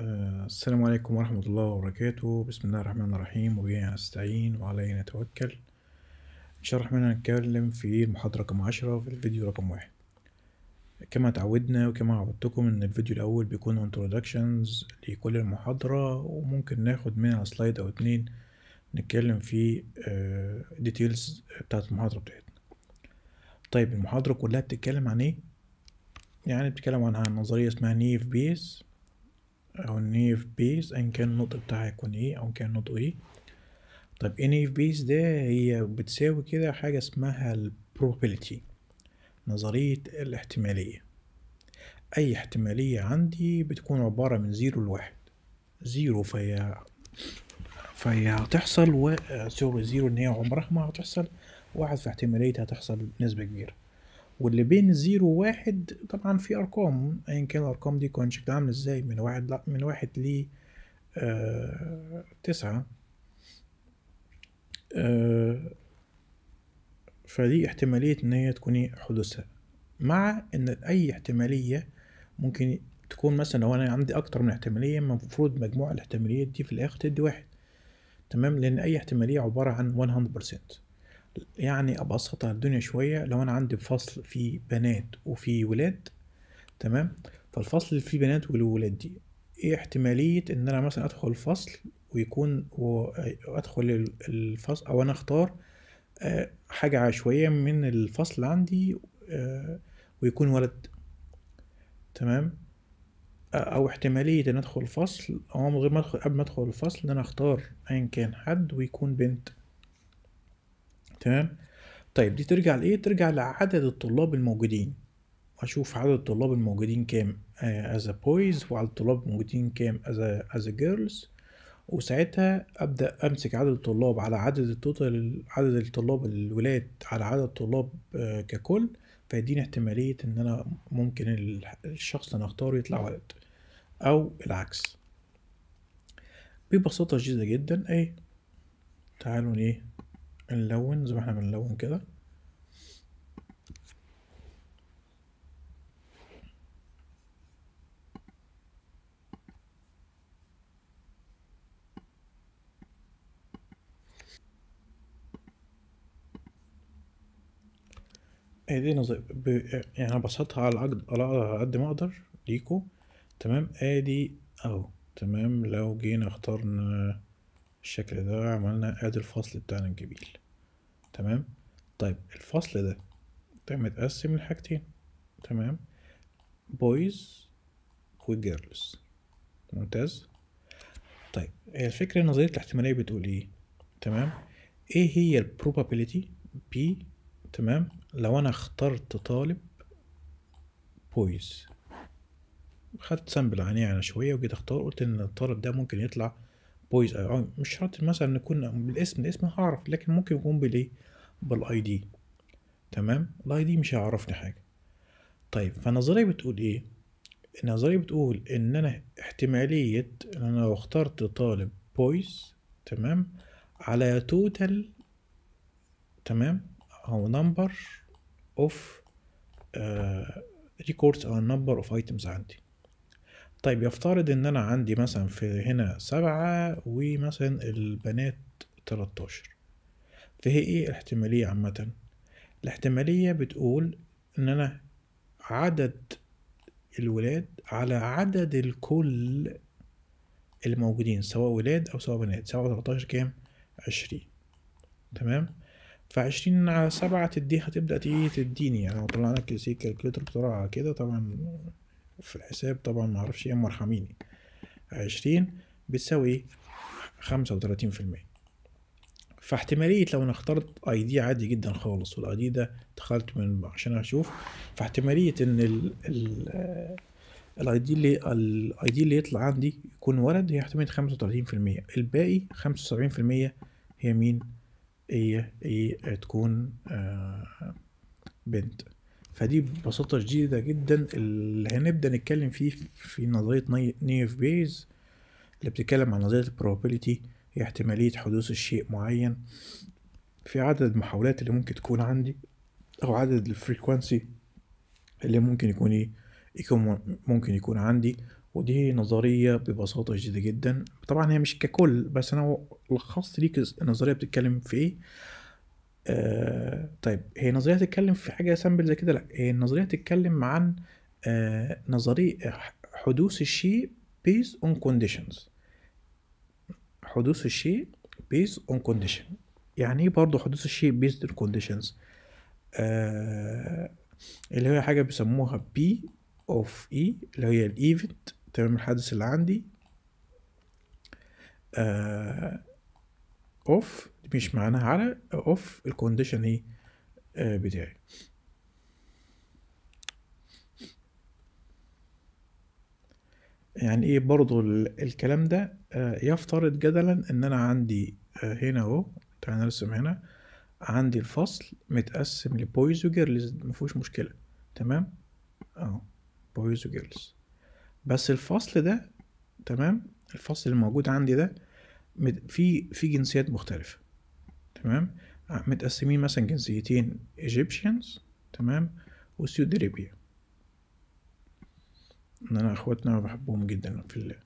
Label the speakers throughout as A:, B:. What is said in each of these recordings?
A: آه، السلام عليكم ورحمة الله وبركاته. بسم الله الرحمن الرحيم. وبه نستعين وعليه نتوكل. إن شاء الله هنتكلم في المحاضرة رقم عشرة في الفيديو رقم واحد. كما تعودنا وكما عودتكم إن الفيديو الأول بيكون introductions لكل المحاضرة وممكن ناخد منها slide أو اتنين نتكلم في details بتاعت المحاضرة بتاعتنا. طيب المحاضرة كلها بتتكلم عن إيه؟ يعني بتتكلم عن نظرية اسمها Naive Bayes أو Naive Bayes ان كان النطق بتاعها يكون إيه أو كان نطقه إيه. طيب إيه Naive Bayes ده هي بتساوي كده حاجة اسمها ال probability نظرية الاحتمالية. أي احتمالية عندي بتكون عبارة من zero لواحد. zero فهي فهي هتحصل و sorry zero إن هي عمرها ما هتحصل. واحد في احتمالية هتحصل بنسبة كبيرة. واللي بين زيرو وواحد طبعا في أرقام ايا كان الأرقام دي يكون شكلها عامل إزاي من واحد لا من واحد ل آه تسعة. آه فدي احتمالية إن هي تكون إيه حدوثها. مع إن أي احتمالية ممكن تكون مثلا لو أنا عندي أكتر من احتمالية المفروض مجموع الاحتماليات دي في الآخر تدي واحد. تمام؟ لأن أي احتمالية عبارة عن 100% يعني ابسطها الدنيا شوية لو أنا عندي فصل فيه بنات وفيه ولاد تمام؟ فالفصل اللي فيه بنات والولاد دي إيه احتمالية إن أنا مثلا أدخل الفصل ويكون وادخل الفصل أو أنا أختار حاجة عشوائية من الفصل عندي ويكون ولد تمام؟ أو احتمالية إن أدخل الفصل أو غير ما أدخل قبل ما أدخل الفصل إن أنا أختار ايا كان حد ويكون بنت. تمام؟ طيب دي ترجع لإيه؟ ترجع لعدد الطلاب الموجودين. وأشوف عدد الطلاب الموجودين كام؟ as a boys وعدد الطلاب الموجودين كام؟ as a girls. وساعتها أبدأ أمسك عدد الطلاب على عدد التوتال عدد الطلاب الولاد على عدد الطلاب ككل. فيديني احتمالية إن أنا ممكن الشخص اللي أنا اختاره يطلع ولد. أو العكس. ببساطة شديدة جدا إيه؟ تعالوا إيه؟ نلون زي ما إحنا بنلون كده. هي دي نظر ب... يعني بسطها على قد على قد ما أقدر. ليكو. تمام. ادي اهو. تمام. لو جينا اخترنا الشكل ده عملنا ادي الفصل بتاعنا الجميل. تمام؟ طيب الفصل ده ده متقسم لحاجتين. تمام؟ boys و girls ممتاز؟ طيب هي الفكرة نظرية الاحتمالية بتقول إيه؟ تمام؟ إيه هي ال probability P تمام؟ لو أنا اخترت طالب boys خدت sample عينيه أنا شوية وجيت أختار قلت إن الطالب ده ممكن يطلع boys أو مش شرط مثلا نكون بالاسم الاسم هعرف لكن ممكن يكون بالايه بال ID تمام؟ ال ID مش هيعرفني حاجة. طيب فالنظريه بتقول إيه؟ النظرية بتقول إن أنا احتمالية إن أنا لو اخترت طالب boys تمام؟ على total تمام؟ أو of uh, records أو number of items عندي. طيب يفترض إن أنا عندي مثلا في هنا سبعة ومثلا البنات تلاتاشر فهي إيه الاحتمالية عامة؟ الاحتمالية بتقول إن أنا عدد الولاد على عدد الكل الموجودين سواء ولاد أو سواء بنات سواء تلاتاشر كام؟ عشرين. تمام؟ فعشرين على سبعة تديها تبدأ إيه تديني. يعني لو طلعنا كيسي بسرعة كده طبعا في الحساب طبعا معرفش إيه مرحميني عشرين بتساوي إيه خمسة وتلاتين في المية. فاحتمالية لو أنا اخترت اي دي عادي جدا خالص والآي دي ده دخلت من عشان أشوف. فاحتمالية إن ال ال ال ID اللي ال ID اللي يطلع عندي يكون ولد هي احتمالية خمسة وتلاتين في المية. الباقي خمسة وسبعين في المية هي مين؟ هي هي تكون آه بنت. فدي ببساطة شديدة جدا. اللي هنبدأ نتكلم فيه في نظرية Naive Bayes اللي بتتكلم عن نظرية ال probability هي احتمالية حدوث الشيء معين في عدد المحاولات اللي ممكن تكون عندي أو عدد ال frequency اللي ممكن يكون إيه يكون ممكن يكون عندي. ودي نظرية ببساطة شديدة جدا. طبعا هي مش ككل بس أنا لخصت ليك النظرية بتتكلم في إيه. آه طيب هي نظرية تتكلم في حاجة simple زي كده؟ لأ هي النظرية تتكلم عن آه نظرية حدوث الشيء based on conditions. حدوث الشيء based on condition. يعني إيه برضه حدوث الشيء on conditions آه اللي هي حاجة بيسموها P of E اللي هي ال event تمام الحدث اللي عندي. آه of مش معناها على of ال condition إيه آه بتاعي. يعني إيه برضو الكلام ده آه يفترض جدلا إن أنا عندي آه هنا أهو تعالى نرسم هنا عندي الفصل متقسم ل boys و girls مفيهوش مشكلة. تمام؟ أهو boys و girls بس الفصل ده تمام؟ الفصل الموجود عندي ده في في جنسيات مختلفة تمام؟ متقسمين مثلا جنسيتين Egyptians تمام؟ و Saudi Arabia إن أنا أخواتنا بحبهم جدا في ال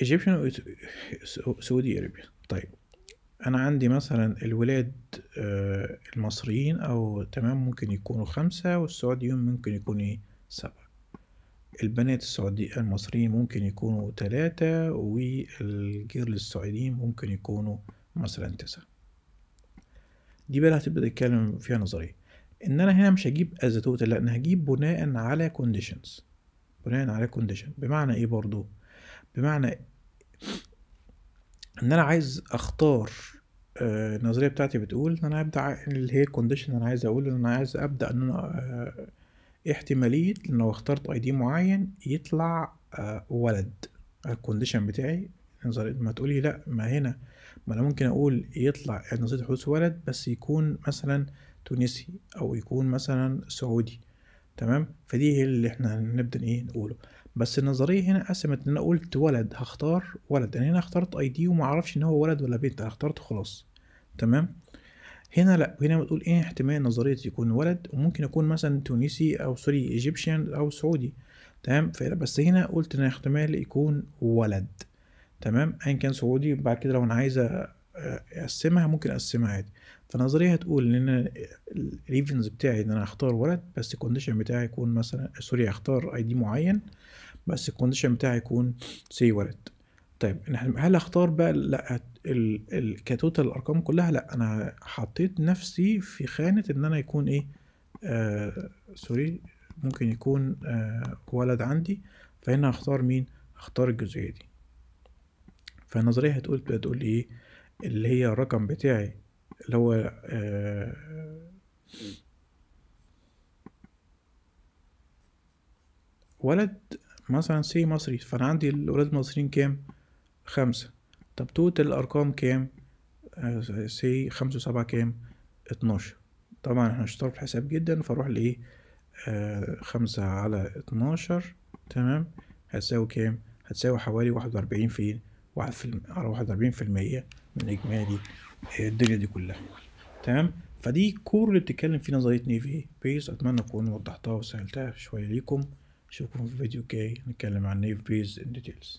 A: Egyptian Saudi Arabia طيب أنا عندي مثلا الولاد المصريين أو تمام؟ ممكن يكونوا خمسة والسعوديين ممكن يكونوا سبعة. البنات السعودي المصريين ممكن يكونوا تلاتة وال girl السعوديين ممكن يكونوا مثلا تسعة. دي بقى هتبدأ تتكلم فيها نظرية. إن أنا هنا مش هجيب as total لأ أنا هجيب بناء على conditions بناء على condition بمعنى إيه برضو؟ بمعنى إن أنا عايز أختار آه النظرية بتاعتي بتقول إن أنا ابدا اللي هي ال condition أنا عايز أقول إن أنا عايز أبدأ إن أنا احتمالية إن لو اخترت ID معين يطلع آه ولد. ال condition بتاعي ما تقولي لا ما هنا. ما أنا ممكن أقول يطلع نظريه حدوث ولد بس يكون مثلا تونسي أو يكون مثلا سعودي. تمام؟ فدي هي اللي إحنا هنبدأ إيه نقوله. بس النظرية هنا قسمت إن أنا قلت ولد هختار ولد. يعني هنا اخترت ID وما أعرفش إن هو ولد ولا بنت. أنا اخترت خلاص. تمام؟ هنا لا هنا بتقول إيه؟ احتمال نظرية يكون ولد وممكن يكون مثلا تونسي أو sorry Egyptian أو سعودي. تمام؟ بس هنا قلت إن احتمال يكون ولد. تمام؟ ايا كان سعودي بعد كده لو أنا عايز أقسمها ممكن أقسمها عادي. فالنظريه هتقول إن أنا ال event بتاعي إن أنا اختار ولد بس ال condition بتاعي يكون مثلا sorry اختار ID معين بس ال condition بتاعي يكون say ولد. طيب هل اختار بقى؟ لا ك total الأرقام كلها لأ أنا حطيت نفسي في خانة إن أنا يكون إيه آه sorry ممكن يكون آه ولد عندي فهنا هختار مين؟ هختار الجزئية دي. فالنظريه هتقول بتقول إيه؟ اللي هي الرقم بتاعي اللي هو آه ولد مثلا say مصري فأنا عندي الولاد المصريين كام؟ خمسة. طب total الارقام كام؟ آه C خمسة وسبعة كام؟ اتناشر. طبعا إحنا شطار في الحساب جدا فاروح لإيه؟ آه خمسة على اتناشر. تمام؟ هتساوي كام؟ هتساوي حوالي واحد وأربعين في واحد في على واحد وأربعين في المية من اجمالي الدنيا دي كلها. تمام؟ فدي core اللي بتتكلم فيه نظرية naive Bayes أتمنى أكون وضحتها وسهلتها شوية ليكم. أشوفكم في الفيديو الجاي نتكلم عن naive Bayes in details.